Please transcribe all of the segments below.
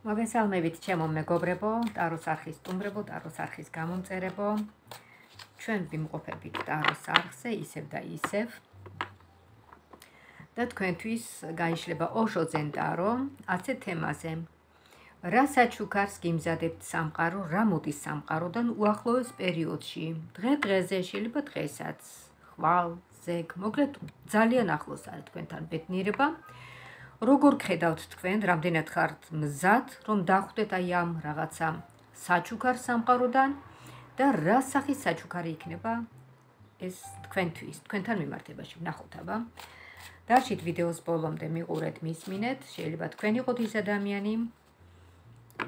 მოგესალმებით ჩემო მეგობრებო, ტაროს არხის სტუმრებო, ტაროს არხის გამომწერებო. ჩვენ ვიმყოფებით ტაროს არხზე ისევ და ისევ. და თქვენთვის გაიშლება ოშო ზენტარო, ასე თემაზე. რა საჩუქარს გიმზადებთ სამყარო, რა მოდის სამყაროდან უახლოეს პერიოდში? დღე-დღეზე შეიძლება დღესაც. ხვალ, ზეგ, მოკლედ ძალიან ახლოს არის თქვენთან ბედნიერება. როგორ ხედავთ თქვენ, რამდენად ხართ მზად, რომ დახვდეთ აი ამ რაღაცა საჩუქარ სამყაროდან და რა სახის საჩუქარი იქნება ეს თქვენთვის, თქვენთან მიმართებაში ნახოთ აბა. დაშით ვიდეოს ბოლომდე მიყურეთ, მისმინეთ, შეიძლება თქვენ იყოთ ის ადამიანი,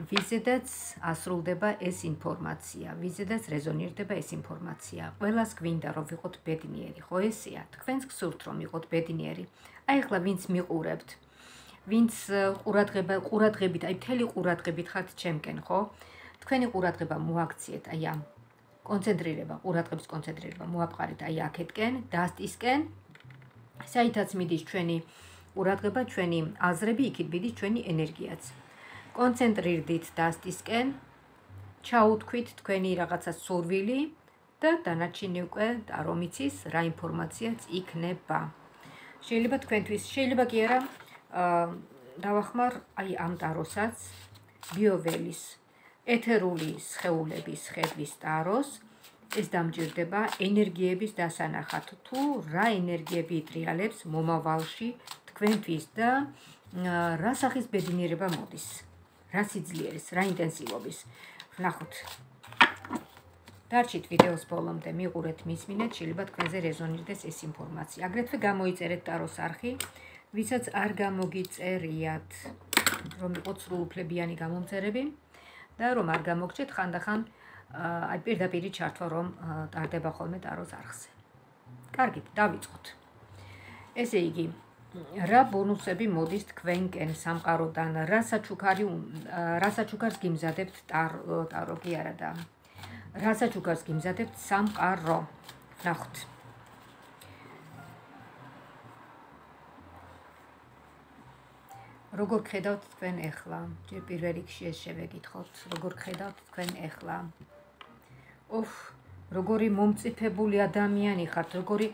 ვიზედაც ასრულდება ეს ინფორმაცია, ვიზედაც რეზონირდება ეს ინფორმაცია. ყველას გვინდა რომ ვიყოთ ბედნიერი, ხო ესეა? თქვენს გსურთ რომ იყოთ ბედნიeri. აი ახლა ვინც მიყურებთ, ვინც ყურადღება ყურადღებით, აი მთელი ყურადღებით ხართ ჩემკენ, ხო? თქვენი ყურადღება მოაქციეთ აი ამ კონცენტრირება, ყურადღების კონცენტრირება მოაპყარეთ აი აქეთკენ, დასტისკენ. საითაც მიდის ჩვენი ყურადღება, ჩვენი აზრები, იქით მიდის ჩვენი ენერგიაც. კონცენტრირდით დასტისკენ. ჩაუთქვით თქვენი რაღაცა სურვილი და დანარჩენი უკვე არომიცის რა ინფორმაციაც იქნება. შეიძლება თქვენთვის, შეიძლება კი არა, დავახმარ აი ამ ტაროსაც. ბიოველის ეთერული სხეულების ხედვის ტაროს. ეს დამჯერდება ენერგიების დასანახად თუ რა ენერგიები იტრიალებს მომავალში თქვენთვის და რა სახის ბედნიერება მოდის? რა სიძლიერის რა ინტენსივობის? ვნახოთ დარჩით ვიდეოს ბოლომდე მიყურეთ მისმინეთ შეიძლება თქვენზე რეზონირდეს ეს ინფორმაცია. აგრეთვე გამოიწერეთ ტაროს არხი ვისაც არ გამოგიწერიათ რომ იყოს სრულუფლებიანი გამომწერები და რომ არ გამოგჭეთ ხანდახან აი პირდაპირ ჩართვა რომ ტარდება ხოლმე ტაროს არხზე. კარგით, დავიწყოთ. ესე იგი, რა ბონუსები მოდის თქვენკენ სამყაროდან? რა საჩუქარი რა საჩუქარს გიმზადებთ ტარო კი არა და რა საჩუქარს გიმზადებთ სამყარო? ნახოთ. როგორ ხედავთ თქვენ ახლა? ჯერ პირველ რიგში ეს შევეკითხოთ, როგორ ხედავთ თქვენ ახლა? უფ, როგორი მომწიფებული ადამიანი ხართ, როგორი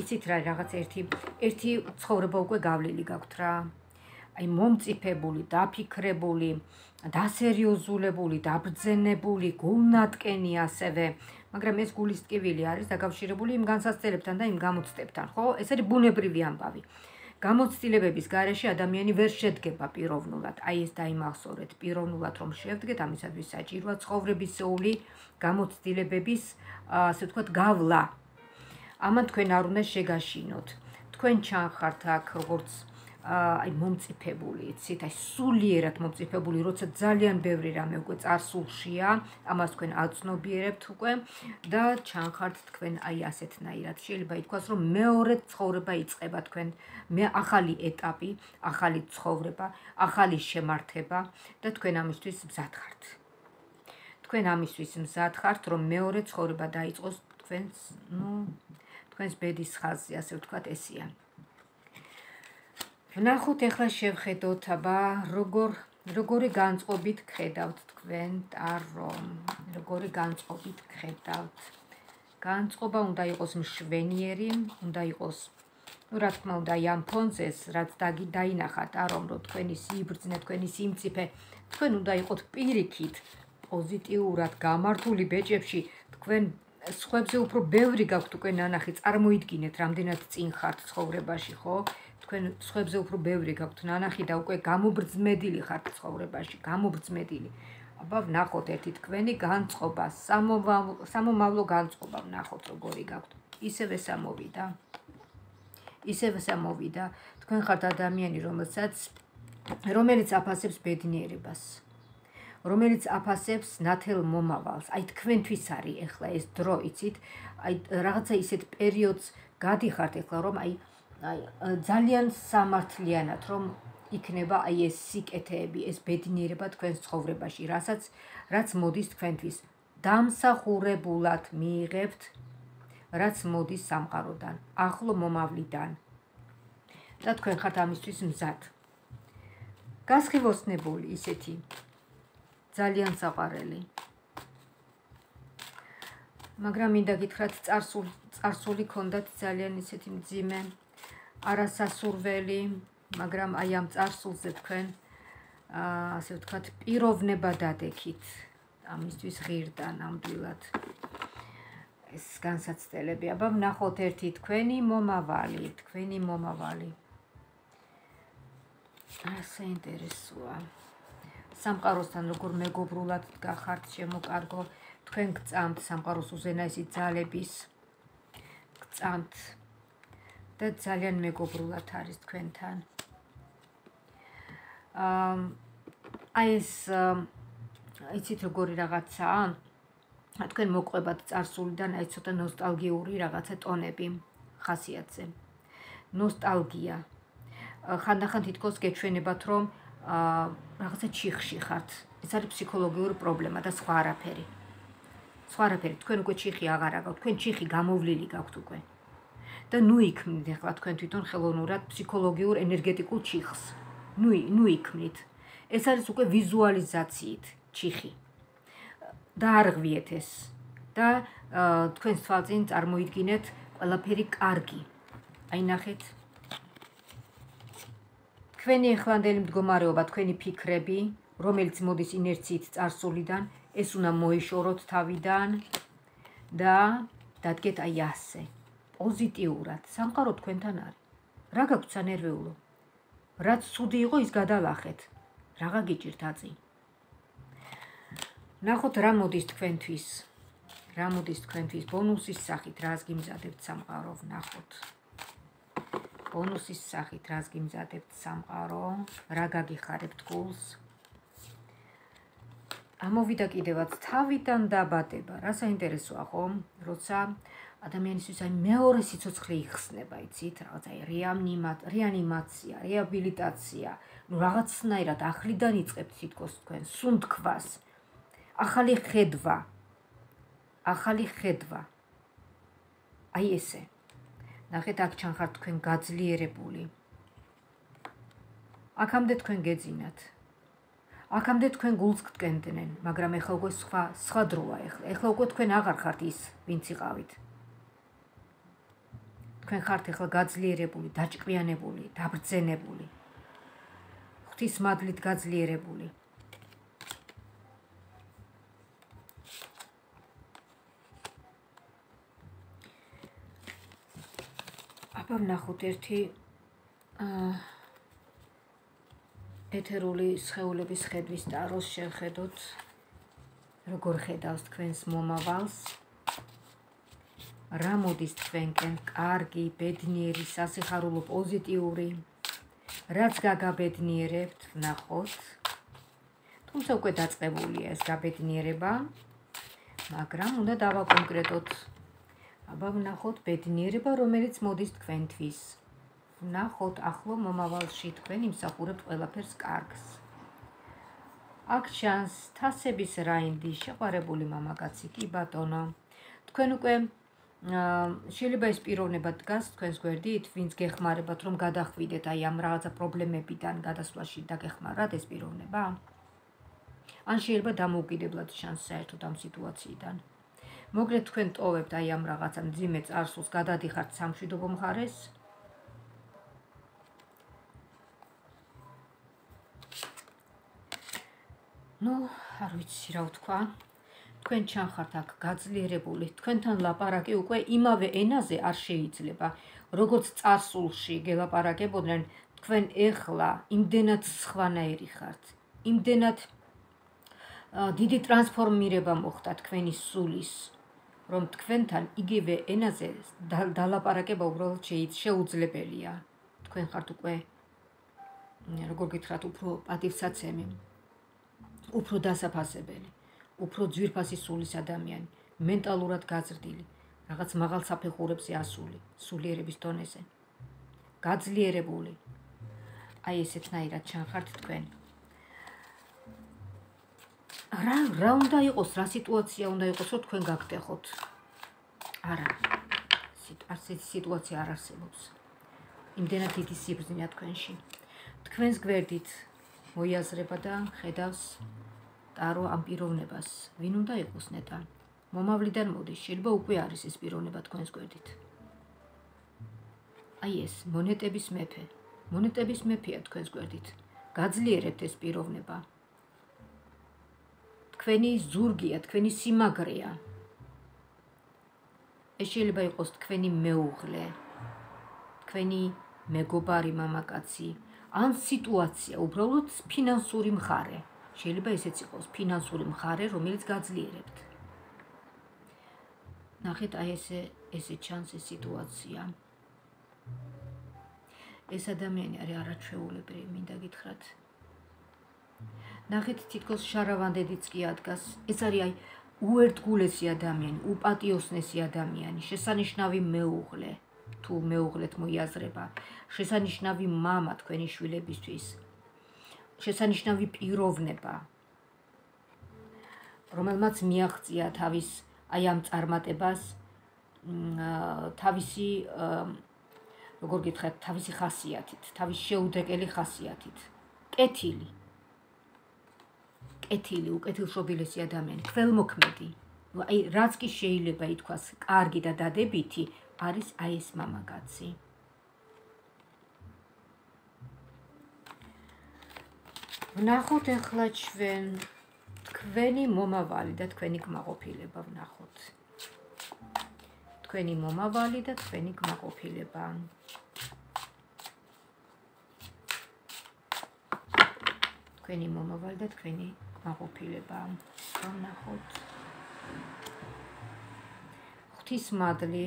იცით რა, რაღაც ერთი ერთი ცხოვრება უკვე გავლილი გაქვთ რა. აი მომწიფებული, დაფიქრებული, დასერიოზულებული, დაბრძენებული, გულნატკენი ასევე, მაგრამ ეს გულის ტკივილი არის დაკავშირებული იმ განსაცდელებთან და იმ გამოცდებთან, ხო? ეს არის ბუნებრივი ამბავი. გამოცდილებების გარეშე ადამიანი ვერ შედგება პიროვნულად. აი ეს დაიმახსოვრეთ, პიროვნულად რომ შევდგეთ, ამისათვის საჭიროა ცხოვრებისეული გამოცდილებების, ასე ვთქვათ, გავლა. ამან თქვენ არ უნდა შეგაშინოთ. თქვენ ჩანხართ აქ როგორც აი მომწიფებული, იცით, აი სულიერად მომწიფებული, როცა ძალიან ბევრი რამე უკვე წარსულშია, ამას თქვენ აცნობიერებთ უკვე და ჩანხართ თქვენ აი ასეთნაირად. შეიძლება ითქვას, რომ მეორე ცხოვრება იწყება თქვენ, მე ახალი ეტაპი, ახალი ცხოვრება, ახალი შემართება და თქვენ ამისთვის მზად ხართ. თქვენ ამისთვის მზად ხართ, რომ მეორე ცხოვრება დაიწყოს თქვენს, ну, თქვენს ბედის ხაზზე, ასე ვთქვათ, ესია. ვნახოთ ახლა შევხედოთ აბა როგორ როგორი განწყობით გხედავთ თქვენ? ტარო როგორი განწყობით გხედავთ განწყობა უნდა იყოს მშვენიერი უნდა იყოს ну რა თქმა უნდა ამ ფონზეს რაც დაინახათ არომ რომ თქვენი სიბრძნე თქვენი სიმწიფე თქვენ უნდა იყოთ პირიქით პოზიტიურად გამართული ბეჭებში თქვენ სხვებზე უფრო ბევრი გაქვთ უკვე ნანახი წარმოიდგინეთ რამდენად წინ ხართ ცხოვრებაში ხო თქვენ სხვებზე უფრო ბევრი გაქვთ ნანახი და უკვე გამობრძმედილი ხართ ცხოვრებაში, გამობრძმედილი. აბა ვნახოთ ერთი თქვენი განწყობა, სამომავლო განწყობა ვნახოთ როგორი გაქვთ. ისევე სამოვიდა. ისევე სამოვიდა. თქვენ ხართ ადამიანი, რომელსაც რომელიც აფასებს ბედნიერებას. რომელიც აფასებს ნათელ მომავალს. აი თქვენთვის არის ახლა ეს დრო, იცით? აი რაღაცა ისეთ პერიოდს გადიხართ ახლა, რომ აი აი ძალიან სამართლიანად რომ იქნება აი ეს სიკეთეები, ეს ბედნიერება თქვენს ცხოვრებაში, რასაც რაც მოდის თქვენთვის დამსახურებულად მიიღებთ, რაც მოდის სამყაროდან, ახლო მომავლიდან. და თქვენ ხართ ამისთვის მზად. გასხივოსნებული ისეთი ძალიან საყვარელი. მაგრამ მინდა გითხრათ, царსული царსული ქონდათ ძალიან ისეთი მძიმე არასასურველი, მაგრამ აი ამ царსულზე თქვენ აა ასე ვთქვათ, პიროვნება დადექით. ამისთვის ღირდან ამდვილად. ეს განსაცდელები. აბა ვნახოთ ერთი თქვენი მომავალი, თქვენი მომავალი. ასე ინტერესოა. სამყაროსთან როგორ მეგობრულად გახართ შემოკარგო თქვენ გწამთ სამყაროს უზენაესი ძალების. გწამთ. და ძალიან მეგობრულად არის თქვენთან. აი ეს იცით როგორი რაღაცაა? თქვენ მოყვებათ წარსულიდან აი ცოტა ნოსტალგიური რაღაცა ტონები ხასიათზე. ნოსტალგია. ხანდახან თითქოს გეჩვენებათ რომ აა რაღაცა ჩიხში ხართ. ეს არის ფსიქოლოგიური პრობლემა და სხვა არაფერი. სხვა არაფერი, თქვენ უკვე ჩიხი აღარ აგავთ, თქვენ ჩიხი გამოვლილი გაქვთ უკვე. და ნუ იქმნით ახლა თქვენ თვითონ ხელოვნურად ფსიქოლოგიურ ენერგეტიკულ ჩიხს. ნუ ნუ იქმნით. ეს არის უკვე ვიზუალიზაციით ჩიხი. და არ ღვიეთ ეს. და თქვენ თვალწინ წარმოიდგინეთ ყველაფერი კარგი. აი ნახეთ, თქვენი ახლანდელი მდგომარეობა, თქვენი ფიქრები, რომელიც მოდის ინერციით წარსულიდან, ეს უნდა მოიშოროთ თავიდან და დადგეთ აი ასე. პოზიტიურად, სამყარო თქვენთან არის. რა გაქვთ სანერვეულო? რაც ცუდი იყო, ის გადალახეთ. რაღა გიჭირთ აწი? ნახოთ რა მოდის თქვენთვის. რა მოდის თქვენთვის ბონუსის სახით, რას გიმზადებთ სამყარო, ნახოთ. ბონუსის სახით რას გიმზადებთ სამყარო, რა გაგიხარებთ გულს. ამოვიდა კიდევაც თავიდან დაბადება. რა საინტერესოა ხო? როცა ადამიანისთვის აი მეორე სიცოცხლე იხსნება, იცით, რაღაც აი რეანიმაცია, რეაბილიტაცია, ну რაღაცნაირად ახლიდან იწყებთ თითქოს თქვენ სუნთქვას. ახალი ხედვა. ახალი ხედვა. აი ესე. ნახეთ აქ ჩანხართ თქვენ გაძლიერებული. აქამდე თქვენ გეძინათ. აქამდე თქვენ გულს გტკენდნენ, მაგრამ ეხლა უკვე სხვა სხვა დროა ეხლა. ეხლა უკვე თქვენ აღარ ხართ ის, ვინც იყავით. თქვენ ხართ ეხლა გაძლიერებული, დაჭკვიანებული, დაბრძენებული. ღვთის მადლით გაძლიერებული. აბა ვნახოთ ერთი აა ეთერული სხეულების ხედვის ტაროს შეხედოთ როგორ ხედავს თქვენს მომავალს? რა მოდის თქვენკენ? კარგი ბედნიერი სასიხარულო პოზიტიური. რაც გაგაბედნიერებთ ვნახოთ. თუმცა უკვე დაწყებულია ეს გაბედნიერება მაგრამ უნდა დავაკონკრეტოთ აბა ვნახოთ ბედნიერება, რომელიც მოდის თქვენთვის. ვნახოთ ახლო მომავალში თქვენ იმსახურებთ ყველაფერს კარგს. აქ ჩანს თასების რაინდი, შეყარებული მამაკაცი, კი ბატონო. თქვენ უკვე შეიძლება ეს პიროვნება დგას თქვენს გვერდით, ვინც გეხმარებათ რომ გადახვიდეთ აი ამ რაღაცა პრობლემებიდან გადასვლაში და გეხმარათ ეს პიროვნება? ან შეიძლება დამოუკიდებლად ჩანს საერთოდ ამ სიტუაციიდან? მოკლედ თქვენ ტოვებთ აი ამ რაღაცა ძიმე წარსულს გადადიხართ სამშვიდობო მხარეს? ну არ ვიცი რა ვთქვა. თქვენ ჩანხართ აქ გაძლიერებული. თქვენთან ლაპარაკი უკვე იმავე ენაზე არ შეიძლება. როგორც წარსულში გელაპარაკებოდნენ თქვენ ეხლა იმდენად სხვანაირი ხართ. იმდენად დიდი ტრანსფორმირება მოხდა თქვენი სულის რომ თქვენთან იგივე ენაზე დალაპარაკება უბრალოდ შეუძლებელია. თქვენ ხართ უკვე როგორ გითხრათ, უფრო პატივსაცემი, უფრო დასაფასებელი, უფრო ძვირფასი სულის ადამიანი, მენტალურად გაზრდილი, რაღაც მაღალ საფეხურებზე ასული, სულიერების დონეზე. გაძლიერებული. აი ესეთნაირად ჩანხართ თქვენ. რა რა უნდა იყოს, რა სიტუაცია უნდა იყოს, რომ თქვენ გაგტეხოთ? არა. ასეთი სიტუაცია არ არსებობს. იმდენად დიდი სიბრძნეა თქვენში. თქვენს გვერდით მოიაზრება და ხედავს ტარო ამ პიროვნებას ვინ უნდა იყოს ნეტა მომავლიდან მოდის შეიძლება უკვე არის ეს პიროვნება თქვენს გვერდით აი ეს მონეტების მეფე მონეტების მეფეა თქვენს გვერდით გაძლიერებთ ეს პიროვნება თქვენი ზურგია თქვენი სიმაგრეა. ეს შეიძლება იყოს თქვენი მეუღლე თქვენი მეგობარი მამაკაცი ან სიტუაცია უბრალოდ ფინანსური მხარე. შეიძლება ესეც იყოს ფინანსური მხარე რომელიც გაძლიერებთ. ნახეთ აი ესე ესე ჩანს ეს სიტუაცია. ეს ადამიანი არის არაჩვეულებრივი მინდა გითხრათ ნახეთ თითქოს შარავანდედიც კი ადგას ეს არის აი უერთგულესი ადამიანი, უპატიოსნესი ადამიანი, შესანიშნავი მეუღლე, თუ მეუღლეთ მოიაზრება, შესანიშნავი мама თქვენი შვილებისთვის. შესანიშნავი პიროვნება, რომელმაც მიაღწია თავის აი ამ წარმატებას თავისი როგორ გითხრათ, თავისი ხასიათით, თავის შეუდეკელი ხასიათით. კეთილი კეთილი, უკეთილშობილესი ადამიანი, ქველმოქმედი. ნუ აი რაც კი შეიძლება ითქვას, კარგი და დადებითი არის აი ეს მამაკაცი. ვნახოთ ახლა ჩვენ თქვენი მომავალი და თქვენი კმაყოფილება ვნახოთ. თქვენი მომავალი და თქვენი კმაყოფილება. თქვენი მომავალი და თქვენი აღოფილება. ვნახოთ. ღვთის მადლი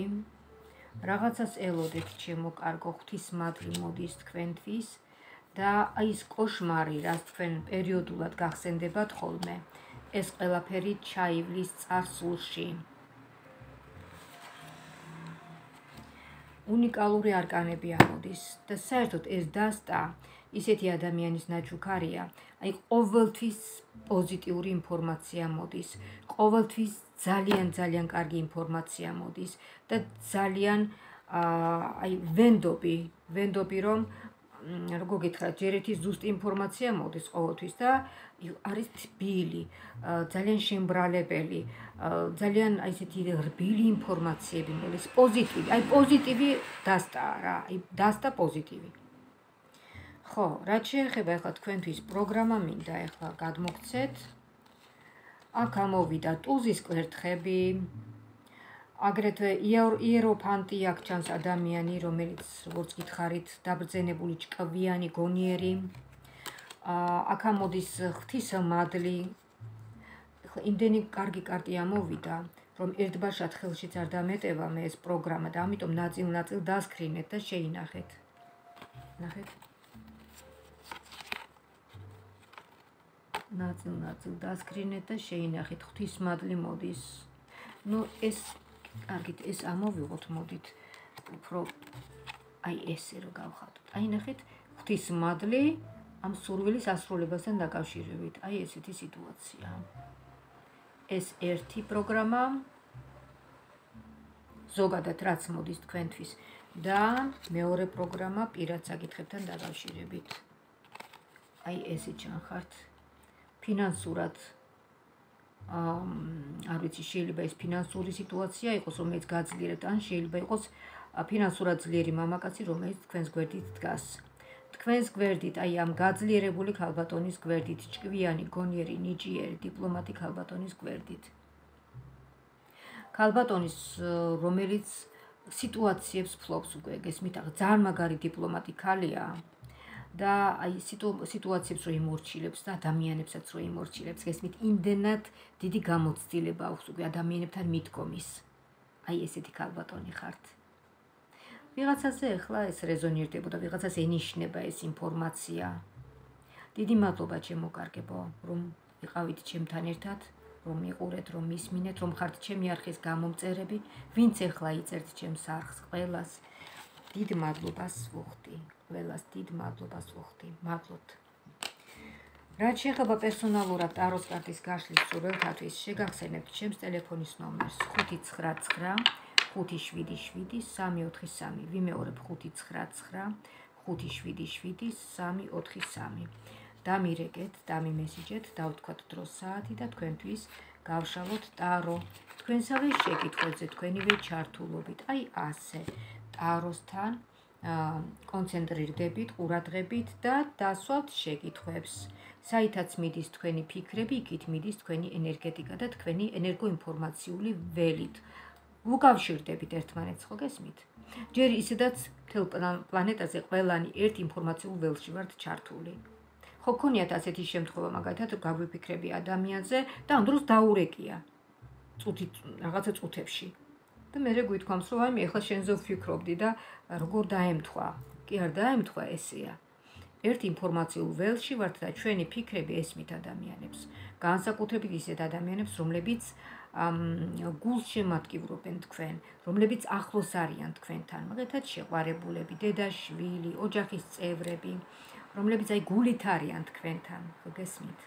რაღაცას ელოდეთ ჩემო კარგო ღვთის მადლი მოდის თქვენთვის და ის кошмари, რაც თქვენ პერიოდულად გახსენდებათ ხოლმე, ეს ყველაფერი ჩაივლის царსულში. უნიკალური არკანები ამოდის და საერთოდ ეს დასტა ისეთი ადამიანის ნაჩუქარია, აი ყოველთვის პოზიტიური ინფორმაცია მოდის, ყოველთვის ძალიან ძალიან კარგი ინფორმაცია მოდის. და ძალიან აი ვენდობი, ვენდობი რომ როგორ გითხრათ, ჯერ ერთი ზუსტი ინფორმაცია მოდის ყოველთვის და არის თბილი, ძალიან შემბრალებელი, ძალიან აი ესეთი რბილი ინფორმაციები მოდის, პოზიტივი, აი პოზიტივი დასტა რა, აი დასტა პოზიტივი. ხო, რაც შეეხება ახლა თქვენთვის პროგრამა მინდა ახლა გადმოგცეთ. აქ ამოვიდა ტუზის კვერთხები. აგრეთვე იეროფანტი აქ ჩანს ადამიანი, რომელიც როგორც გითხარით, დაბრძენებული ჭკვიანი გონიერი. აა აქ ამოდის ღვთისმადლი. ახლა იმდენი კარგი კარტი ამოვიდა, რომ ერთბაშად ხელშიც არ დამეტევა მე ეს პროგრამა და ამიტომ ნაწილ-ნაწილ დასკრინეთ და შეინახეთ. ნახეთ. ნაწილ-ნაწილ დასკრინეთ და შეინახეთ ღვთისმადლი მოდის. ნუ ეს კარგით ეს ამოვიღოთ მოდით უფრო აი ესე რო გავხატოთ. აი ნახეთ ღვთისმადლი ამ სურვილის ასრულებასთან დაკავშირებით. აი ესეთი სიტუაცია. ეს ერთი პროგრამა ზოგადად რაც მოდის თქვენთვის და მეორე პროგრამა პირად საკითხებთან დაკავშირებით. აი ესე ჩანხართ. ფინანსურად აა არ ვიცი შეიძლება ეს ფინანსური სიტუაცია იყოს რომელიც გაძლიერეთ ან შეიძლება იყოს ფინანსურად ძლიერი მამაკაცი რომელიც თქვენს გვერდით დგას. თქვენს გვერდით აი ამ გაძლიერებული ქალბატონის გვერდით ჭკვიანი გონიერი ნიჭიერი დიპლომატი ქალბატონის გვერდით. ქალბატონის რომელიც სიტუაციებს ფლობს უკვე. გესმით ახლა ძალიან მაგარი დიპლომატი ქალია და აი სიტუაციებს რო იმორჩილებს და ადამიანებსაც რო იმორჩილებს, გესმით, იმდენად დიდი გამოცდილება აქვს უკვე ადამიანებთან მიდგომის. აი ესეთი ქალბატონი ხართ. ვიღაცაზე ახლა ეს რეზონირდებოდა, ვიღაცას ენიშნება ეს ინფორმაცია. დიდი მადლობა ჩემო კარგებო, რომ იყავით ჩემთან ერთად, რომ მიყურეთ, რომ მისმინეთ, რომ ხართ ჩემი არხის გამომწერები, ვინც ახლა იწერთ ჩემს არხს ყველას. დიდ მადლობას ვუხდი. ყველას დიდ მადლობას ვუხდი. მადლობთ. რაც შეეხება პერსონალურად ტაროს კარტის გაშლის სურვილთათვის, შეგახსენებთ ჩემს ტელეფონის ნომერს 599 577 343. ვიმეორებ 599 577 343. დამირეკეთ, დამიმესიჯეთ, დავთქვათ დროს საათი და თქვენთვის გავშალოთ ტარო. თქვენსავე შეკითხვებზე თქვენივე ჩართულობით, აი ასე. ტაროსთან კონცენტრირდებით, ყურადღებით და დასვათ შეკითხვებს. საითაც მიდის თქვენი ფიქრები, იქით მიდის თქვენი ენერგეტიკა და თქვენი ენერგოინფორმაციული ველით. უკავშირდებით ერთმანეთს, ხო გესმით? ჯერ ისედაც მთელ პლანეტაზე ყველანი ერთ ინფორმაციულ ველში ვართ ჩართული. ხო ქონიათ ასეთი შემთხვევა, მაგალითად, გაგვიფიქრები ადამიანზე და ამ დროს დაურეკია. წუთი რაღაცა წუთებში. და მე რეგვითქვამს, რომ აი მე ახლა შენზე ვფიქრობდი და როგორ დაემთხვა? კი არ დაემთხვა ესეა. ერთ ინფორმაციულ ველში ვართ და ჩვენი ფიქრები ესმით ადამიანებს. განსაკუთრებით ისეთ ადამიანებს, რომლებიც ამ გულს შემატკივრობენ თქვენ, რომლებიც ახლოს არიან თქვენთან, მაგალითად შეყვარებულები, დედა, შვილი, ოჯახის წევრები, რომლებიც აი გულით არიან თქვენთან, გესმით?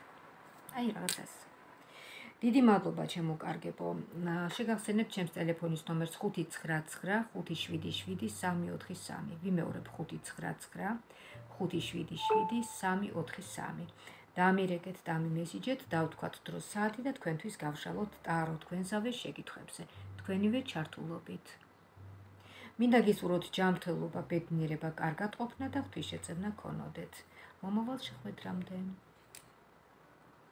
აი რაღაცას. დიდი მადლობა ჩემო კარგებო. შეგახსენებთ ჩემს ტელეფონის ნომერს 599577343. ვიმეორებ 599 577 დამირეკეთ, დამიმესიჯეთ, დავთქვათ დროს საათი და თქვენთვის გავშალოთ ტარო თქვენსავე შეკითხვებზე. თქვენივე ჩართულობით. მინდა გისურვოთ ჯანმრთელობა, ბედნიერება, კარგად ყოფნა და ღვთისმშეწევნა ქონოდეთ. მომავალ შეხვედრამდე.